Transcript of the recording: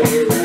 Amen.